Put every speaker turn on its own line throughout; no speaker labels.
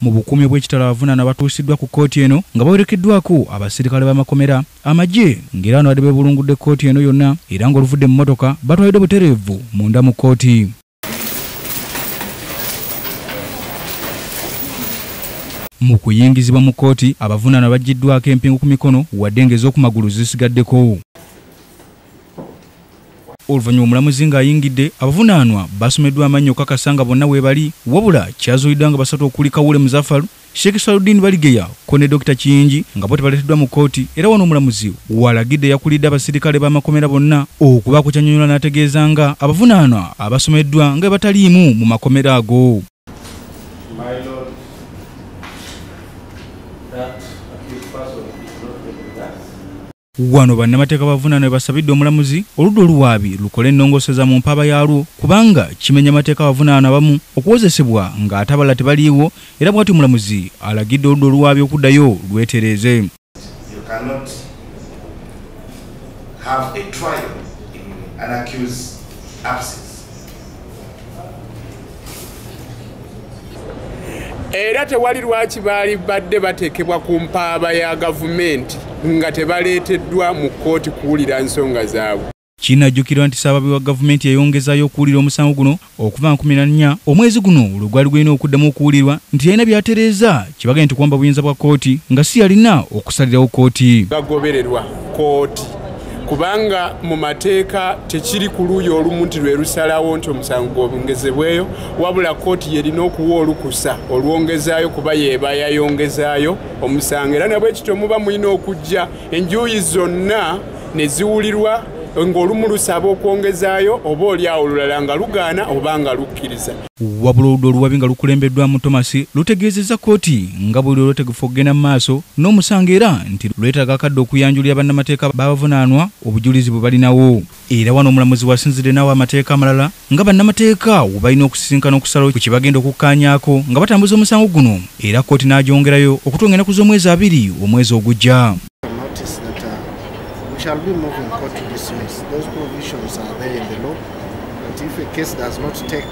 mu bukuumi bw'ekitalo abavunaana batuusiddwa ku kkooti eno nga bawerekeddwako abasirikale b'amakomera. Amagye ng'era bano badde beebulungudde kkooti eno yonna era ng'oluvudde mu mmotoka batwalidde butereevu munda mu kkooti. Mu kuyingizibwa mu kkooti abavunaana baggiddwako empingu ku mikono wadde ng'ez'okumagulu zisigaddeko oluvannyuma omulamuzi ng'ayingidde abavunaanwa basomeddwa amannya okukakasa nga bonna weebali wabula kyazuuliddwa nga basatu okuli kawule muzafalu sheekh saludin baligeya ko ne dokita kiyingi nga bo tebaleeteddwa mu kkooti era wano omulamuzi walagidde yakulidde abasirikale b'amakomera bonna okubaako kyanyonyola n'ategeeza nga abavunaanwa abasomeddwa nga bataliimu mu makomera ago
that accused person is not us.
Wano bannamateeka bavunaana we basabidde omulamuzi oludda oluwaabi lukole ennongooseza mu mpaaba yaalwo kubanga kimenya amateeka abavunaana abamu okuwozesebwa ng'ate abalala tebaliiwo era bw'ati omulamuzi alagidde oludda oluwaabi okuddayo lwetereeze
have a trial in an accused absence.
Era tewali lwaki baali badde bateekebwa ku mpaaba ya gavumenti nga tebaleeteddwa mu kkooti kuwulira nsonga zaabwe.
Kinajjukirwa nti saababi wa gavumenti yayongezaayo okuwulira omusango guno okuva 14 omwezi guno lwe gwali gulina okuddamu okuwulirwa nti yalina byatereeza kibagende nti kuwamba buyinza bwa kkooti nga si yalina okusalirawo kkooti.
Gagobererwa kkooti kubanga mu mateeka tekiri ku luuyi olumu nti lwe lusalawo nti omusango gwongezebweyo wabula kkooti yerina okuwa olukusa olwongezaayo kuba yeeba yayongezaayo omusango. Era nabwe kityo muba mulina okujja enjuuyi zonna ne ziwulirwa ng'olumu lusaba okwongezaayo oba oli awo lulala nga lugaana oba nga lukkiriza.
Wabula oludda oluwabi nga lukulembeddwamu tomasi lutegeezezza kkooti nga buli olwetegefu okugenda mu maaso n'omusango era nti lwetaaga akadde okuyanjulira bannamateeka b'abavunaanwa obujulizi bwe balinawo. Era wano omulamuzi wasinzidde n'awo amateeka amalala nga bannamateeka we balina okusisinkana okusalawo ku kye bagenda okukkaanyaako nga batambuza omusango guno era kkooti n'agyongerayo okutonga ennaku z'omwezi abiri omwezi ogujja
shall be moving court to dismiss. Those provisions are there in the law. But if a case does not take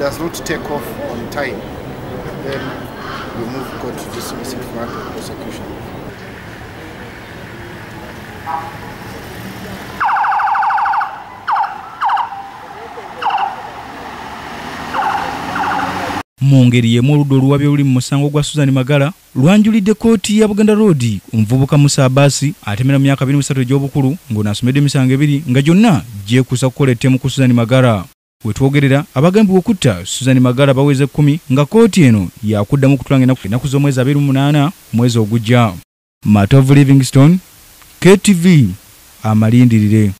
does not take off on time, then we move court to dismiss it for prosecution.
Mu ngeri y'emu oludda oluwabi oluli mu musango gwa suzan magala lwanjulidde kkooti ya buganda road. Omuvubuka musa abasi atemera mu myaka 23 egy'obukulu ng'onaasomedde emisango ebiri nga gyonna gyekuusa kukola ettemu ku suzan magala. We twogerera abagambibwa okutta suzan magala baweze ekkumi nga kkooti eno yakuddamu okutulanga ennaku z'omwezi 28 mwezi ogujja. Matovu livingstone ktv amalindirire